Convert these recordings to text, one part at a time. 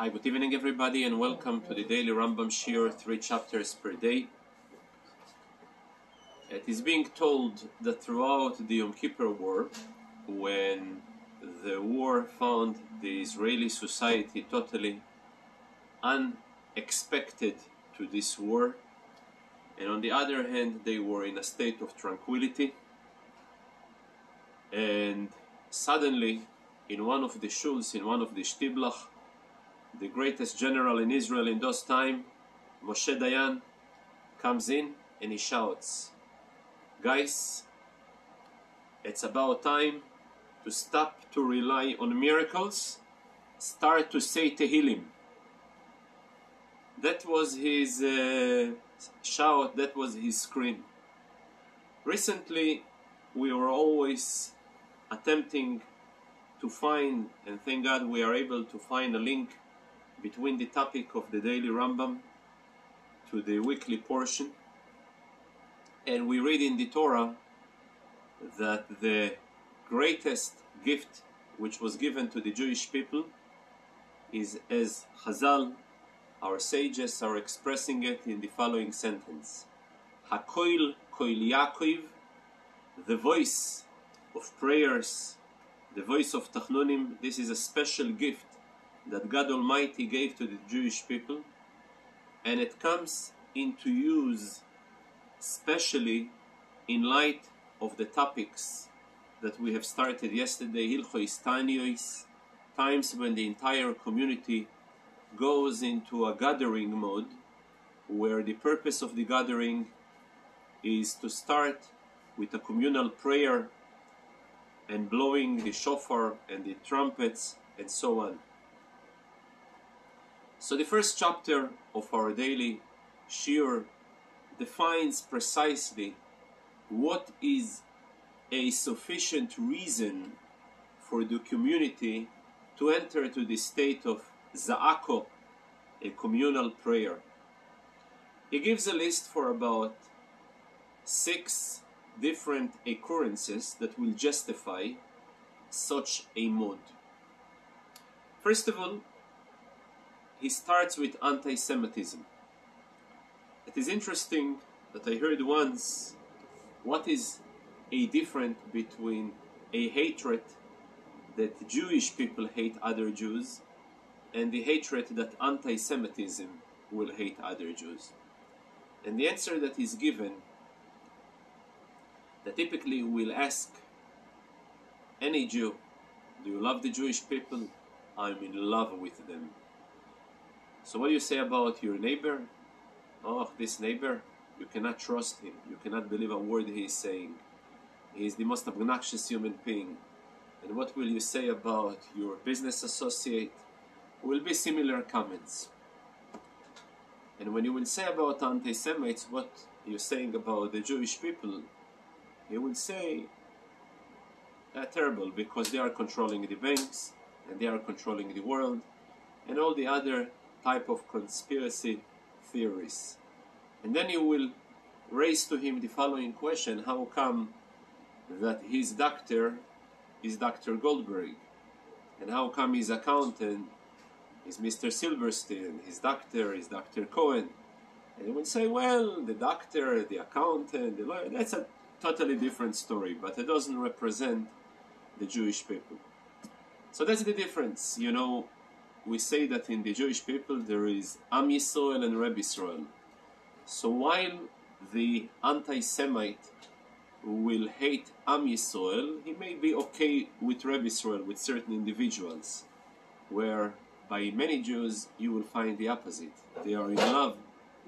Hi, good evening, everybody, and welcome to the daily Rambam Shiur, three chapters per day. It is being told that throughout the Yom Kippur War, when the war found the Israeli society totally unexpected to this war, and on the other hand, they were in a state of tranquility, and suddenly, in one of the shuls, in one of the shtiblach, the greatest general in Israel in those time, Moshe Dayan, comes in and he shouts, Guys, it's about time to stop to rely on miracles, start to say Tehillim. That was his uh, shout, that was his scream. Recently, we were always attempting to find, and thank God we are able to find a link between the topic of the daily Rambam to the weekly portion. And we read in the Torah that the greatest gift which was given to the Jewish people is as Chazal, our sages, are expressing it in the following sentence Hakoil Koil Yaakov, the voice of prayers, the voice of Tachnunim, this is a special gift that God Almighty gave to the Jewish people, and it comes into use especially in light of the topics that we have started yesterday, Hilchois Tainis when the entire community goes into a gathering mode, where the purpose of the gathering is to start with a communal prayer and blowing the shofar and the trumpets and so on. So the first chapter of our daily shiur defines precisely what is a sufficient reason for the community to enter to the state of za'ako, a communal prayer. He gives a list for about six different occurrences that will justify such a mode. First of all, he starts with anti Semitism. It is interesting that I heard once what is a difference between a hatred that Jewish people hate other Jews and the hatred that anti Semitism will hate other Jews. And the answer that is given that typically will ask any Jew, Do you love the Jewish people? I'm in love with them. So what do you say about your neighbor? Oh, this neighbor, you cannot trust him. You cannot believe a word he is saying. He is the most obnoxious human being. And what will you say about your business associate? Will be similar comments. And when you will say about anti-Semites what you're saying about the Jewish people, you will say terrible because they are controlling the banks and they are controlling the world and all the other type of conspiracy theories. And then you will raise to him the following question How come that his doctor is Dr. Goldberg? And how come his accountant is Mr. Silverstein? His doctor is Dr. Cohen? And he will say, Well, the doctor, the accountant, the lawyer, that's a totally different story, but it doesn't represent the Jewish people. So that's the difference. You know, we say that in the Jewish people there is Am Yisrael and Reb Yisrael. So while the anti-Semite will hate Am Yisrael, he may be okay with Reb Yisrael, with certain individuals, where by many Jews you will find the opposite. They are in love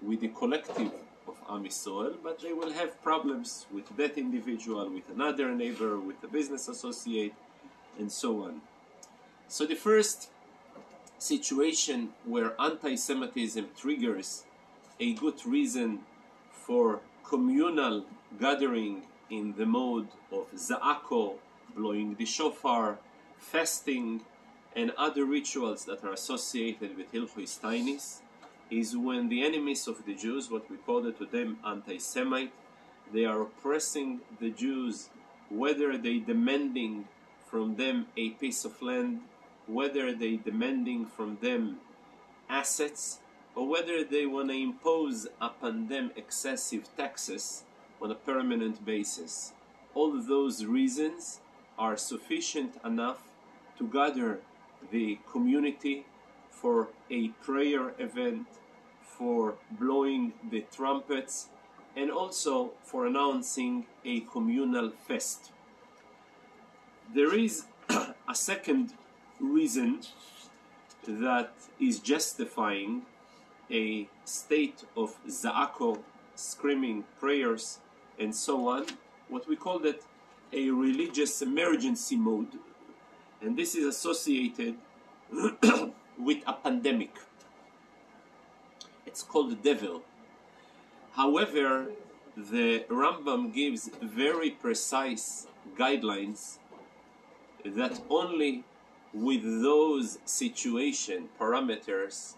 with the collective of Am Yisrael, but they will have problems with that individual, with another neighbor, with a business associate, and so on. So the first situation where anti-Semitism triggers a good reason for communal gathering in the mode of za'ako, blowing the shofar, fasting, and other rituals that are associated with Hilchos Tainis, is when the enemies of the Jews, what we call it to them anti-Semite, they are oppressing the Jews, whether they demanding from them a piece of land whether they demanding from them assets or whether they want to impose upon them excessive taxes on a permanent basis. All those reasons are sufficient enough to gather the community for a prayer event, for blowing the trumpets, and also for announcing a communal fest. There is a second reason that is justifying a state of za'ako, screaming prayers, and so on, what we call that a religious emergency mode. And this is associated with a pandemic. It's called the dever. However, the Rambam gives very precise guidelines that only with those situation parameters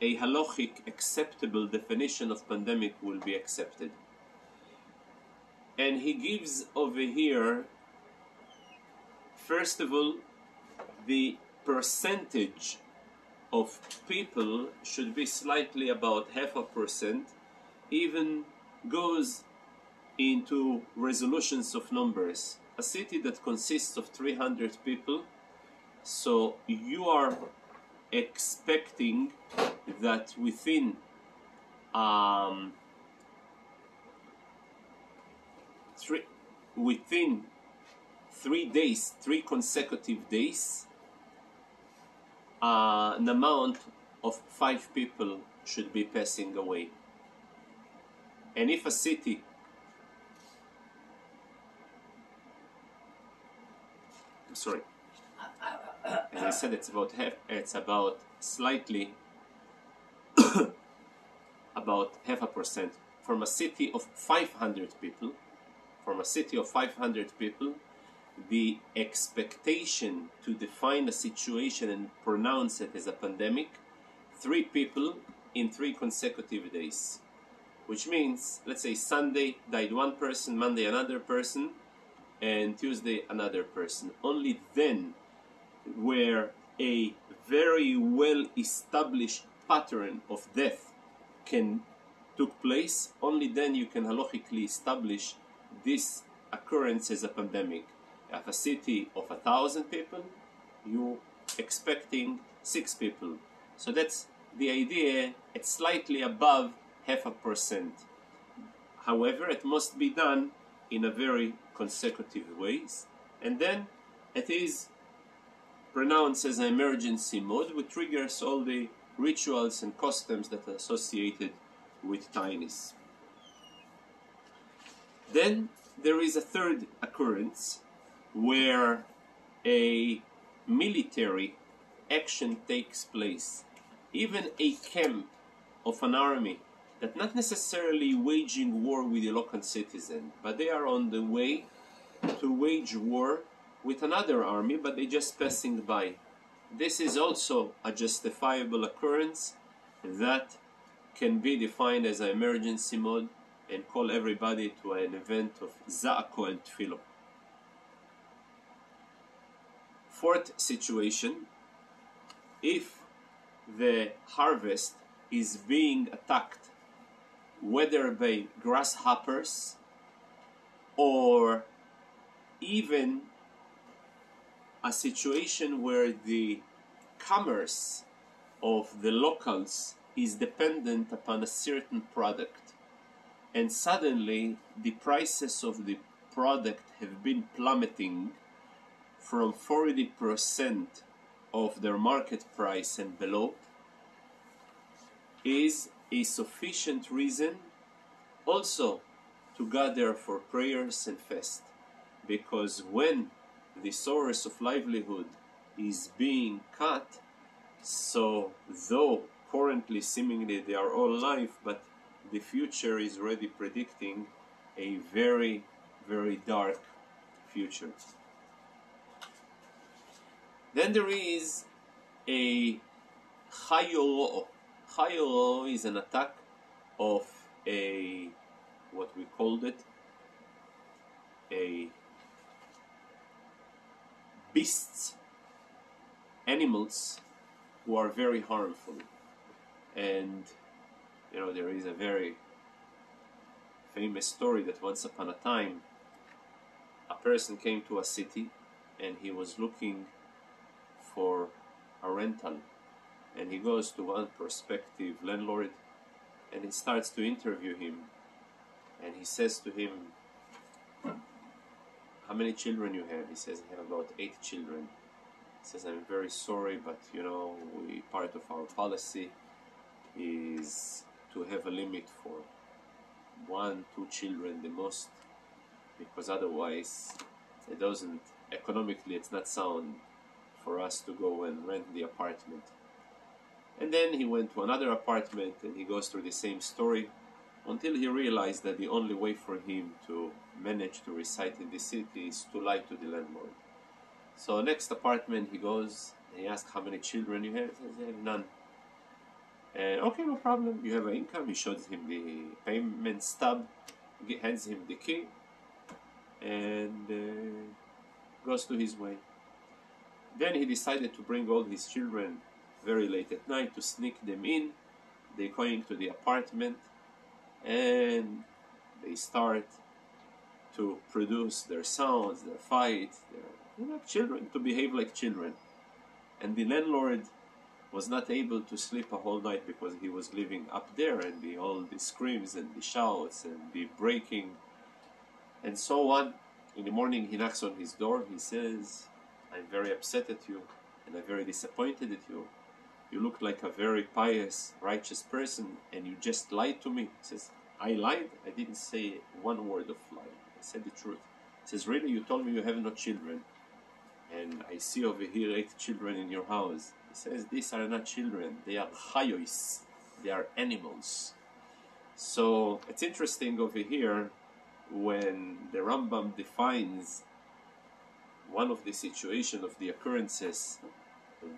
a halachic acceptable definition of pandemic will be accepted. And he gives over here, first of all, the percentage of people should be slightly about half a percent, even goes into resolutions of numbers. A city that consists of 300 people, so you are expecting that within um, three within three days, three consecutive days, uh, an amount of five people should be passing away. And if a city I'm sorry, as I said, it's about half, it's about slightly about half a percent. From a city of 500 people from a city of 500 people the expectation to define a situation and pronounce it as a pandemic three people in three consecutive days. Which means let's say sunday died one person monday another person and tuesday another person. Only then where a very well established pattern of death can took place, only then you can halachically establish this occurrence as a pandemic. If a city of a thousand people, you expecting six people. So that's the idea. It's slightly above half a percent. However, it must be done in a very consecutive ways, and then it is pronounced as an emergency mode, which triggers all the rituals and customs that are associated with tainis. Then there is a third occurrence where a military action takes place, even a camp of an army that not necessarily waging war with the local citizen, but they are on the way to wage war with another army, but they just passing by. This is also a justifiable occurrence that can be defined as an emergency mode and call everybody to an event of za'ako and tfilo. Fourth situation, if the harvest is being attacked whether by grasshoppers or even a situation where the commerce of the locals is dependent upon a certain product. And suddenly the prices of the product have been plummeting from 40% of their market price and below is a sufficient reason also to gather for prayers and fast. Because when the source of livelihood is being cut. So though currently seemingly they are all alive but the future is already predicting a very very dark future. Then there is a chayo chayo is an attack of a what we called it a beasts animals who are very harmful. And you know, there is a very famous story that once upon a time a person came to a city and he was looking for a rental. And he goes to one prospective landlord and he starts to interview him. And he says to him how many children you have? He says i have about eight children. He says i'm very sorry but you know we part of our policy is to have a limit for one two children the most because otherwise it doesn't economically it's not sound for us to go and rent the apartment. And then he went to another apartment and he goes through the same story until he realized that the only way for him to manage to reside in the city is to lie to the landlord. So next apartment he goes and he asks how many children you have. He says, none. And okay, no problem. You have an income. He shows him the payment stub, he hands him the key, and uh, goes to his way. Then he decided to bring all his children very late at night to sneak them in. They going to the apartment and they start to produce their sounds, their fight, their you know, children to behave like children. And the landlord was not able to sleep a whole night because he was living up there and the all the screams and the shouts and the breaking and so on. In the morning he knocks on his door, he says, I'm very upset at you and I'm very disappointed at you you look like a very pious, righteous person, and you just lied to me. He says, I lied? I didn't say one word of lie. I said the truth. He says, Really? You told me you have no children. And I see over here eight children in your house. He says, These are not children, they are chayois, they are animals. So it's interesting over here when the Rambam defines one of the situation of the occurrences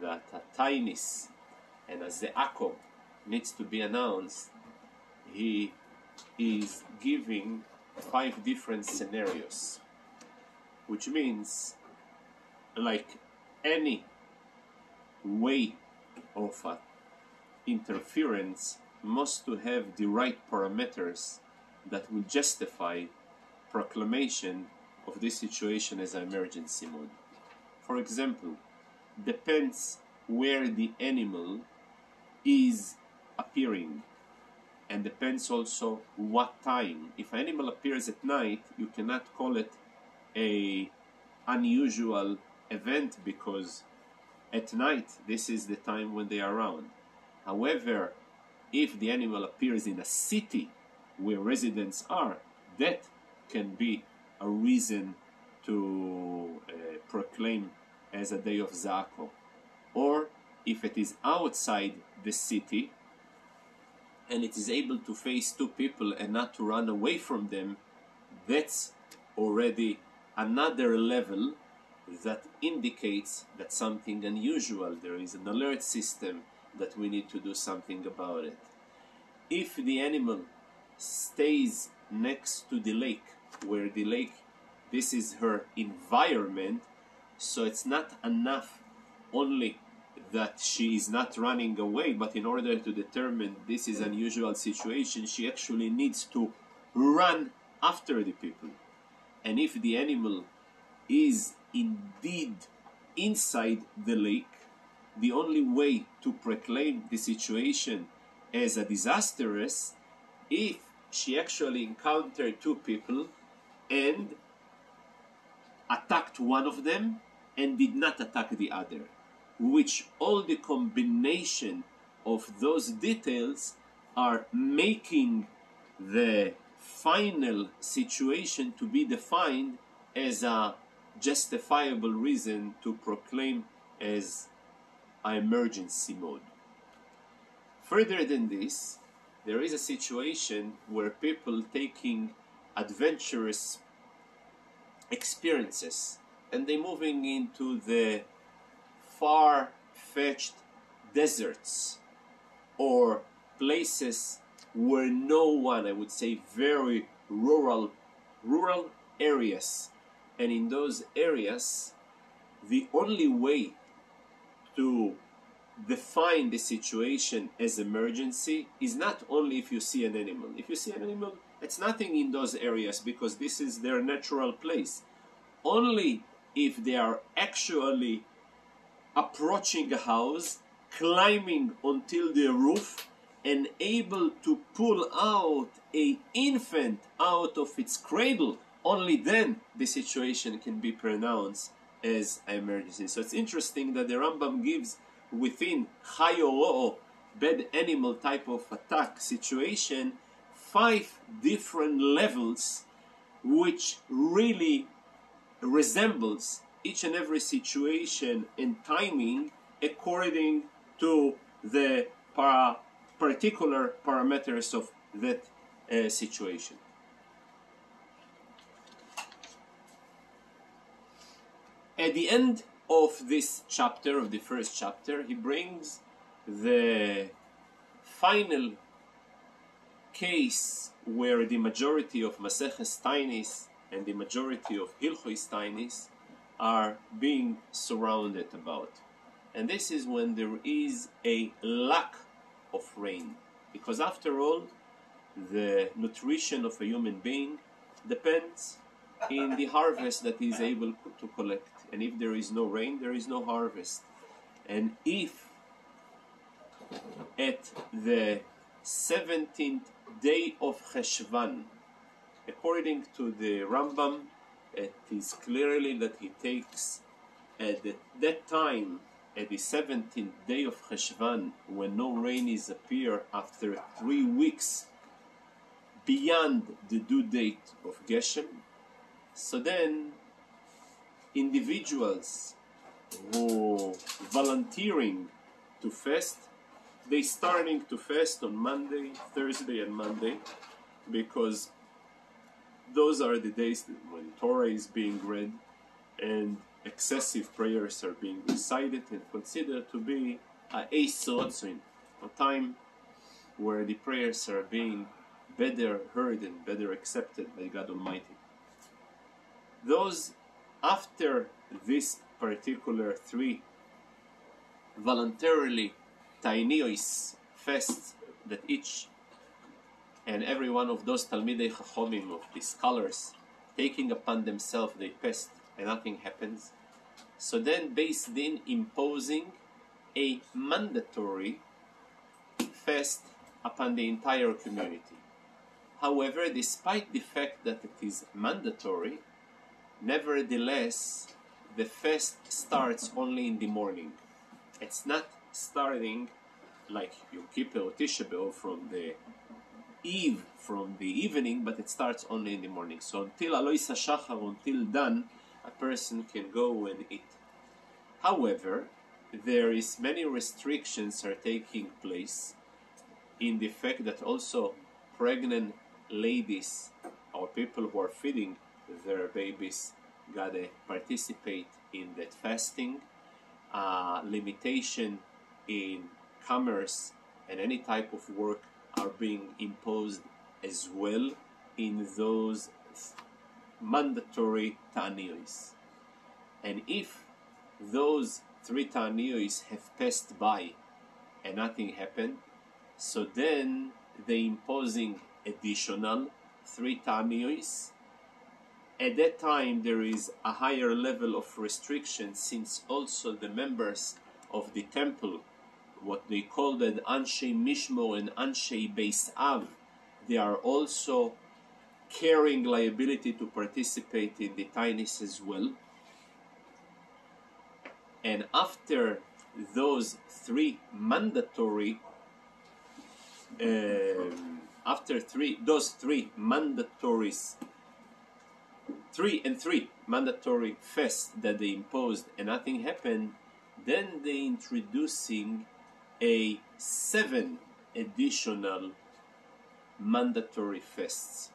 that a tainis and as the Akob needs to be announced, he is giving five different scenarios, which means like any way of uh, interference must to have the right parameters that will justify proclamation of this situation as an emergency mode. For example, depends where the animal is appearing and depends also what time. If an animal appears at night, you cannot call it a unusual event because at night this is the time when they are around. However, if the animal appears in a city where residents are, that can be a reason to uh, proclaim as a day of Za'ako. Or if it is outside the city and it is able to face two people and not to run away from them, that's already another level that indicates that something unusual, there is an alert system that we need to do something about it. If the animal stays next to the lake, where the lake, this is her environment, so it's not enough only that she is not running away, but in order to determine this is an unusual situation, she actually needs to run after the people. And if the animal is indeed inside the lake, the only way to proclaim the situation as a disastrous if she actually encountered two people and attacked one of them and did not attack the other which all the combination of those details are making the final situation to be defined as a justifiable reason to proclaim as emergency mode. Further than this, there is a situation where people taking adventurous experiences and they moving into the far-fetched deserts or places where no one, I would say very rural, rural areas. And in those areas, the only way to define the situation as emergency is not only if you see an animal. If you see an animal, it's nothing in those areas because this is their natural place. Only if they are actually approaching a house, climbing until the roof, and able to pull out a infant out of its cradle, only then the situation can be pronounced as emergency. So it's interesting that the Rambam gives within Chayo bad animal type of attack situation, five different levels which really resembles each and every situation and timing according to the para particular parameters of that uh, situation. At the end of this chapter, of the first chapter, he brings the final case where the majority of Maseches Tainis and the majority of Hilchos Tainis are being surrounded about. And this is when there is a lack of rain. Because after all, the nutrition of a human being depends in the harvest that he is able to collect. And if there is no rain, there is no harvest. And if at the 17th day of Cheshvan, according to the Rambam, it is clearly that he takes at that time, at the 17th day of Cheshvan, when no rain is appear after three weeks beyond the due date of Geshem, so then individuals who volunteering to fast, they starting to fast on Monday, Thursday, and Monday because those are the days when Torah is being read and excessive prayers are being recited and considered to be a a time where the prayers are being better heard and better accepted by God Almighty. Those after this particular three voluntarily tainiois fasts that each and every one of those Talmidei Chachomim of the scholars taking upon themselves the pest and nothing happens. So then Beis Din imposing a mandatory fast upon the entire community. However, despite the fact that it is mandatory, nevertheless, the fast starts only in the morning. It's not starting like Yom Kippur or Tisha B'Av from the eve from the evening, but it starts only in the morning. So until Alois Shachar, until done, a person can go and eat. However, there is many restrictions are taking place in the fact that also pregnant ladies or people who are feeding their babies gotta participate in that fasting. Uh, limitation in commerce and any type of work are being imposed as well in those mandatory ta'niyos. And if those three ta'niyos have passed by and nothing happened, so then they imposing additional three ta'niyos. At that time, there is a higher level of restriction since also the members of the temple what they call the Anshe Mishmo and Anshe Beis Av, they are also carrying liability to participate in the tainis as well. And after those three mandatory, um, after three, those three mandatories, three and three mandatory fasts that they imposed and nothing happened, then they introducing a seven additional mandatory fasts,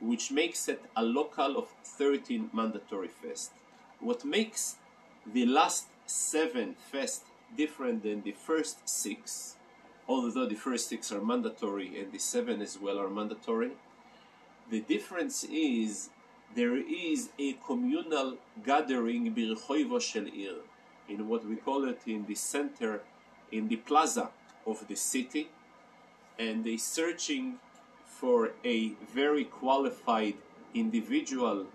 which makes it a local of 13 mandatory fasts. What makes the last seven fasts different than the first six, although the first six are mandatory and the seven as well are mandatory, the difference is there is a communal gathering in what we call it in the center in the plaza of the city and they searching for a very qualified individual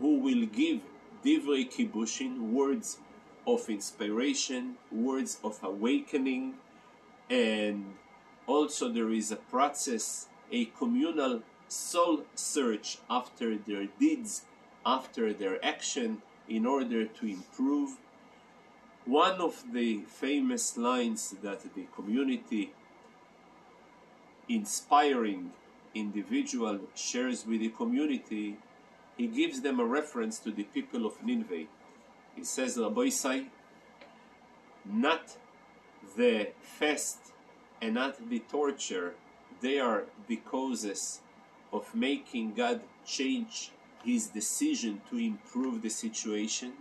who will give divrei kibushin, words of inspiration, words of awakening, and also there is a process, a communal soul search after their deeds, after their action, in order to improve. One of the famous lines that the community inspiring individual shares with the community, he gives them a reference to the people of Nineveh. He says, Rabbi not the fast and not the torture, they are the causes of making God change his decision to improve the situation.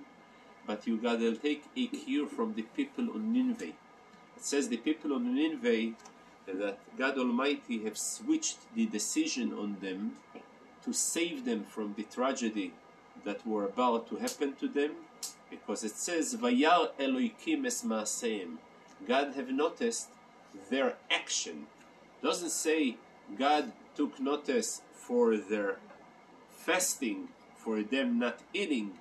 But you gotta take a cue from the people on Nineveh. It says the people on Nineveh that God Almighty have switched the decision on them to save them from the tragedy that were about to happen to them, because it says, "Vayar Eloikim es maaseim." God have noticed their action. Doesn't say God took notice for their fasting, for them not eating.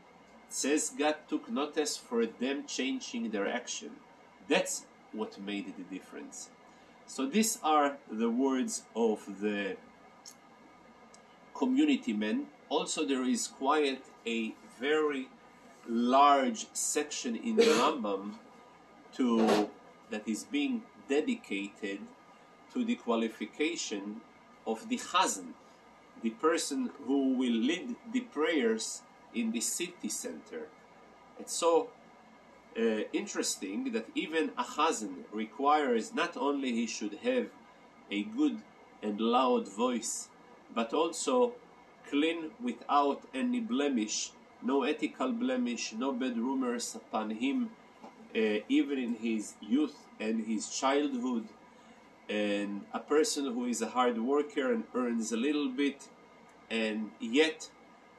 Says God took notice for them changing their action. That's what made the difference. So these are the words of the community men. Also, there is quite a very large section in the Rambam to that is being dedicated to the qualification of the chazan, the person who will lead the prayers in the city center. It's so uh, interesting that even a chazan requires not only he should have a good and loud voice, but also clean without any blemish, no ethical blemish, no bad rumors upon him, uh, even in his youth and his childhood, and a person who is a hard worker and earns a little bit, and yet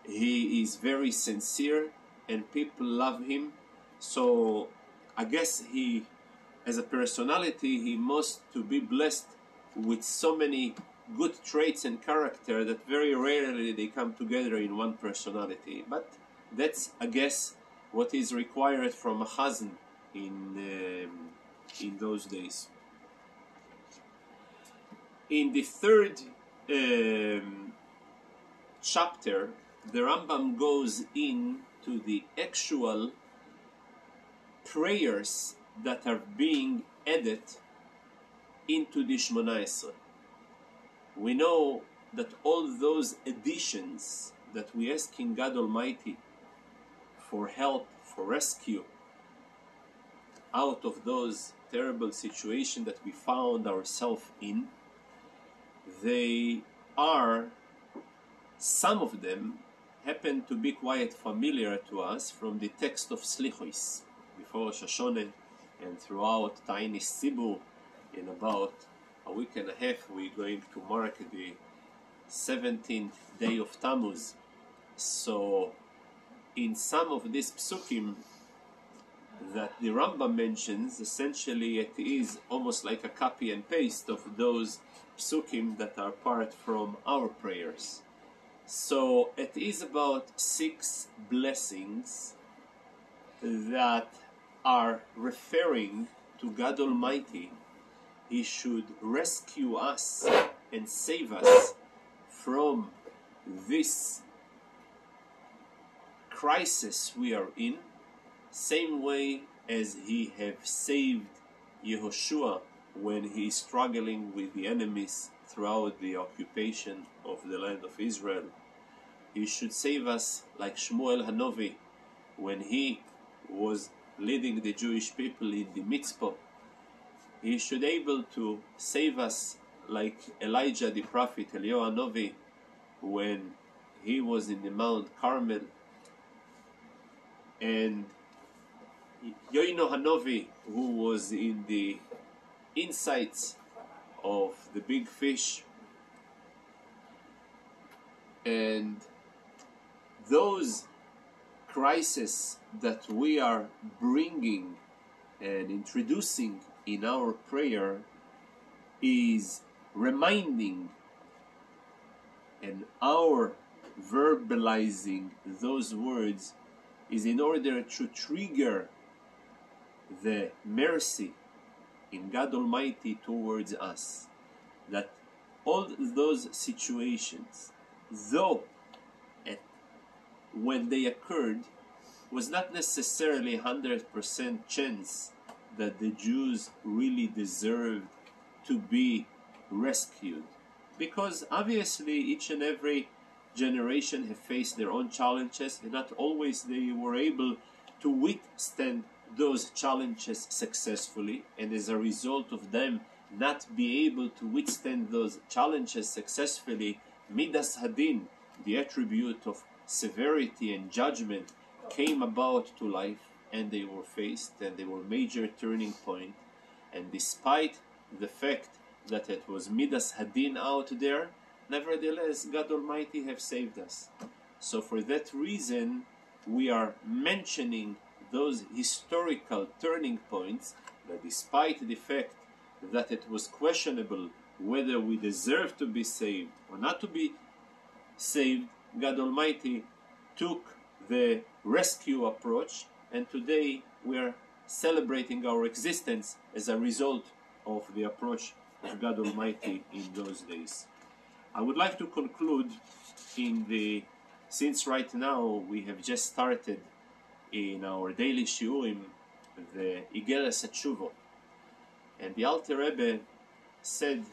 he is very sincere and people love him. So I guess he, as a personality, he must to be blessed with so many good traits and character that very rarely they come together in one personality. But that's, I guess, what is required from a chazan in um, in those days. In the third um, chapter, the Rambam goes into the actual prayers that are being added into the Shemona Esrei. We know that all those additions that we ask in God Almighty for help, for rescue, out of those terrible situations that we found ourselves in, they are, some of them happen to be quite familiar to us from the text of Slichos before Shoshone and throughout Taanis Tzibur in about a week and a half we're going to mark the 17th day of Tammuz. So in some of these psukim that the Rambam mentions, essentially it is almost like a copy and paste of those psukim that are part from our prayers. So it is about six blessings that are referring to God Almighty. He should rescue us and save us from this crisis we are in, same way as he have saved Yehoshua when he is struggling with the enemies throughout the occupation of the land of Israel. He should save us like Shmuel Hanovi when he was leading the Jewish people in the Mitzpah. He should able to save us like Elijah the prophet, Eliyahu Hanovi, when he was in the Mount Carmel. And Yoino Hanovi, who was in the insights of the big fish. And those crises that we are bringing and introducing in our prayer is reminding and our verbalizing those words is in order to trigger the mercy in God Almighty towards us. That all those situations, though at, when they occurred, was not necessarily 100% chance that the Jews really deserved to be rescued. Because obviously each and every generation have faced their own challenges and not always they were able to withstand those challenges successfully and as a result of them not be able to withstand those challenges successfully midas hadin the attribute of severity and judgment came about to life and they were faced and they were major turning point. and despite the fact that it was midas hadin out there nevertheless god almighty have saved us so for that reason we are mentioning those historical turning points that despite the fact that it was questionable whether we deserve to be saved or not to be saved, God Almighty took the rescue approach, and today we are celebrating our existence as a result of the approach of God Almighty in those days. I would like to conclude in the since right now we have just started in our daily shiurim the Igeres Tshuvo, and the Alter Rebbe said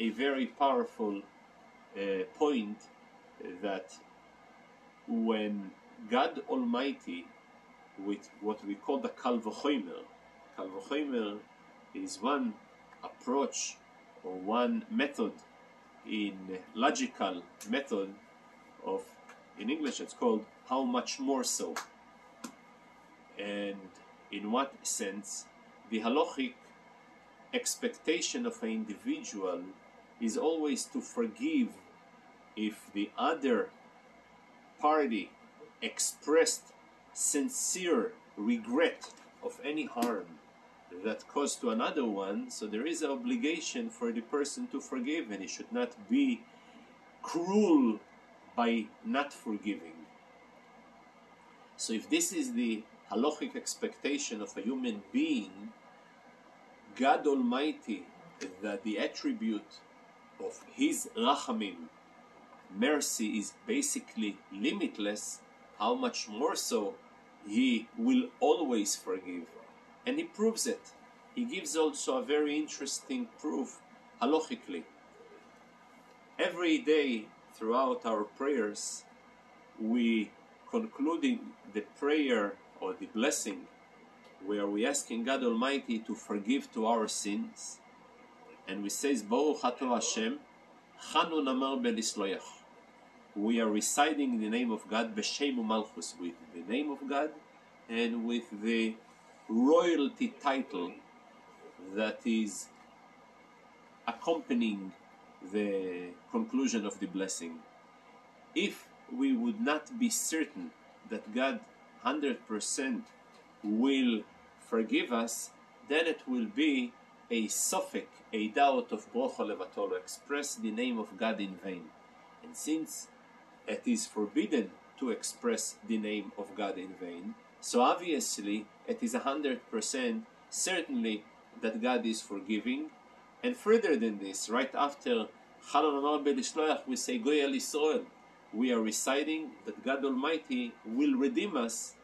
a very powerful uh, point that when God Almighty, with what we call the Kal V'chomer, is one approach or one method in logical method of in English it's called how much more so. And in what sense? The halachic expectation of an individual is always to forgive if the other party expressed sincere regret of any harm that caused to another one, so there is an obligation for the person to forgive, and he should not be cruel by not forgiving. So, if this is the halachic expectation of a human being, God Almighty, that the attribute of His rachamim, mercy, is basically limitless, how much more so He will always forgive. And He proves it. He gives also a very interesting proof halachically. Every day throughout our prayers, we concluding the prayer or the blessing where we asking God Almighty to forgive to our sins, and we says Baruch Ato Hashem, Chanun Hamarbe Lisloyach. We are reciting the name of God B'Shem Malchus with the name of God and with the royalty title that is accompanying the conclusion of the blessing. If we would not be certain that God 100% will forgive us, then it will be a suffix, a doubt of Brocha Levatolo, express the name of God in vain. And since it is forbidden to express the name of God in vain, so obviously it is a 100% certainly that God is forgiving. And further than this, right after we say Goyal Yisrael. We are reciting that God Almighty will redeem us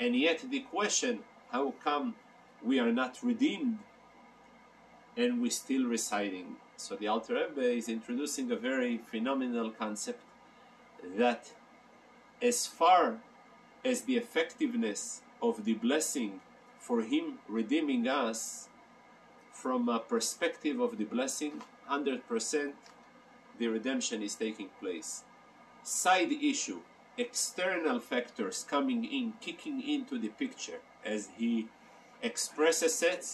and yet the question, how come we are not redeemed and we're still residing? So the Alter Rebbe is introducing a very phenomenal concept that as far as the effectiveness of the blessing for him redeeming us from a perspective of the blessing 100% the redemption is taking place side issue external factors coming in, kicking into the picture, as he expresses it,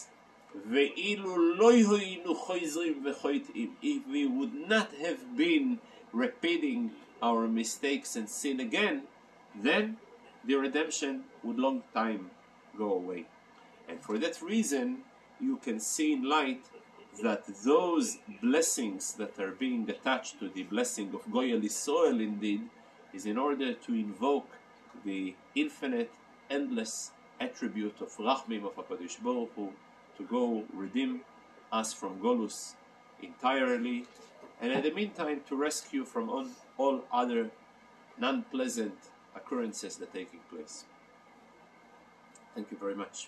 if we would not have been repeating our mistakes and sin again, then the redemption would long time go away. And for that reason, you can see in light that those blessings that are being attached to the blessing of Goyal Israel indeed is in order to invoke the infinite, endless attribute of Rachamim of HaKadosh Baruch Hu to go redeem us from Golus entirely and in the meantime to rescue from all, all other non-pleasant occurrences that are taking place. Thank you very much.